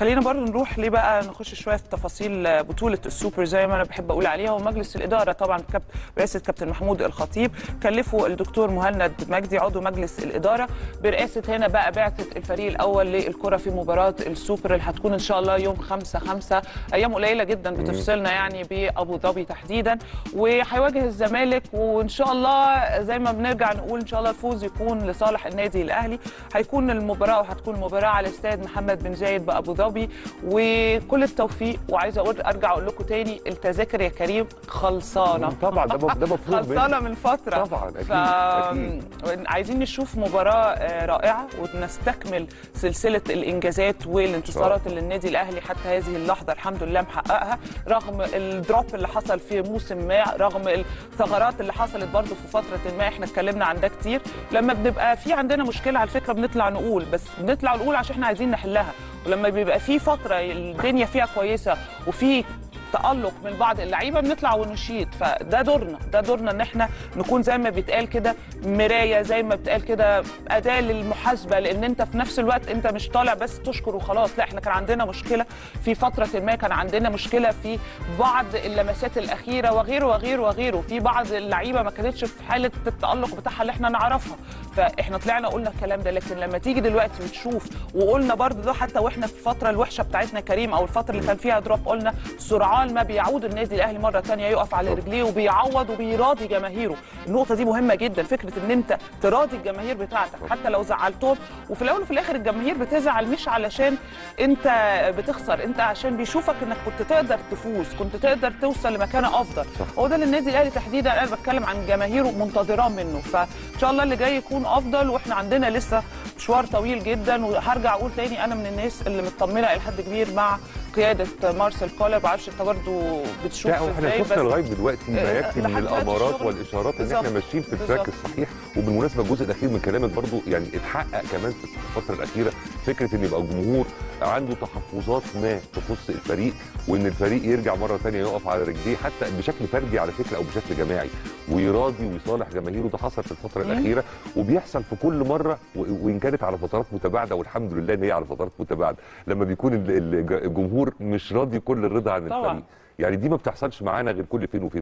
خلينا برضو نروح ليه بقى نخش شوية في تفاصيل بطولة السوبر زي ما أنا بحب أقول عليها ومجلس الإدارة طبعا كاب رئاسه كابتن محمود الخطيب كلفوا الدكتور مهند مجدي عضو مجلس الإدارة. برئاسة هنا بقى بعثه الفريق الأول للكرة في مباراة السوبر اللي هتكون إن شاء الله يوم 5 5 أيام قليلة جدا بتفصلنا يعني بأبو ظبي تحديدا. وهيواجه الزمالك وإن شاء الله زي ما بنرجع نقول إن شاء الله الفوز يكون لصالح النادي الأهلي. هيكون المباراة وهتكون المباراه على استاد محمد بن زايد بأبو ظبي. وكل التوفيق. وعايزة أقول أرجع أقول لكم تاني التذاكر يا كريم خلصانة. طبعا ده ده مفروض. خلصانة من فترة. طبعا أكيد ف... أكيد. عايزين نشوف مباراة آه، رائعة ونستكمل سلسلة الإنجازات والانتصارات اللي النادي الأهلي حتى هذه اللحظة الحمد لله محققها. رغم الدروب اللي حصل في موسم ما رغم الثغرات اللي حصلت برضو في فترة ما إحنا اتكلمنا عن ده كتير. لما بنبقى في عندنا مشكلة على فكرة بنطلع نقول بس بنطلع نقول عشان إحنا عايزين نحلها. ولما بيبقى في فترة الدنيا فيها كويسة وفي تألق من بعض اللعيبة بنطلع ونشيد فده دورنا ده دورنا إن إحنا نكون زي ما بيتقال كده مراية زي ما بيتقال كده أداة للمحاسبة لأن أنت في نفس الوقت أنت مش طالع بس تشكر وخلاص. لا إحنا كان عندنا مشكلة في فترة ما كان عندنا مشكلة في بعض اللمسات الأخيرة وغيره وغيره وغيره. في بعض اللعيبة ما كانتش في حالة التألق بتاعها اللي إحنا نعرفها. فاحنا طلعنا قلنا الكلام ده لكن لما تيجي دلوقتي وتشوف وقلنا برضه ده حتى وإحنا في الفترة الوحشة بتاعتنا كريم أو الفترة اللي كان فيها دروب قلنا سرعان ما بيعود النادي الأهلي مرة ثانية يقف على رجليه وبيعوض وبيراضي جماهيره. النقطة دي مهمة جدا فكرة إن أنت تراضي الجماهير بتاعتك حتى لو زعلتهم وفي الأول وفي الآخر الجماهير بتزعل مش علشان أنت بتخسر أنت عشان بيشوفك إنك كنت تقدر تفوز كنت تقدر توصل لمكانة أفضل. هو ده اللي النادي الأهلي تحديدا أنا بتكلم عن جماهيره منتظراه منه. فإن شاء الله اللي جاي يكون أفضل وإحنا عندنا لسه مشوار طويل جدا وهرجع أقول تاني أنا من الناس اللي مطمنة إلى حد كبير مع قيادة مارسيل كولر معرفش أنت برضو بتشوف إزاي شفنا لغايه دلوقتي ما آه، يكفي من الأمارات والإشارات إن إحنا. ماشيين في التراك. الصحيح وبالمناسبة الجزء الأخير من كلامك برضو يعني اتحقق كمان في الفترة الأخيرة فكرة إن يبقى الجمهور عنده تحفظات ما تخص الفريق وإن الفريق يرجع مرة ثانية يقف على رجليه حتى بشكل فردي على فكرة أو بشكل جماعي ويراضي ويصالح جماهيره ده حصل في الفترة. الأخيرة وبيحصل في كل مرة وإن كانت على فترات متباعدة والحمد لله إن هي على فترات متباعدة لما بيكون ال- ال- الجمهور مش راضي كل الرضا عن. الفريق يعني دي ما بتحصلش معانا غير كل فين وفين